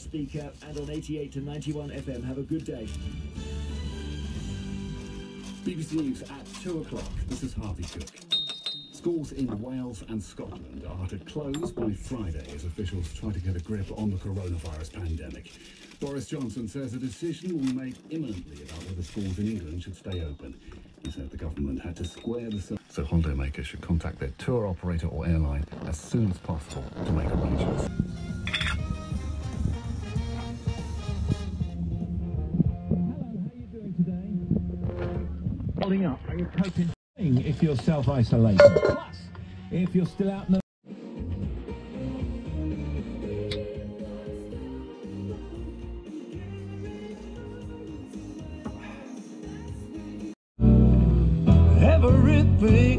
speaker and on 88 to 91 FM. Have a good day. BBC News at 2 o'clock. This is Harvey Cook. Schools in Wales and Scotland are to close by Friday as officials try to get a grip on the coronavirus pandemic. Boris Johnson says a decision will be made imminently about whether schools in England should stay open. He said the government had to square the circle. So holidaymakers should contact their tour operator or airline as soon as possible to make arrangements. Up? You coping if you're self-isolating? Plus, if you're still out in the Everything.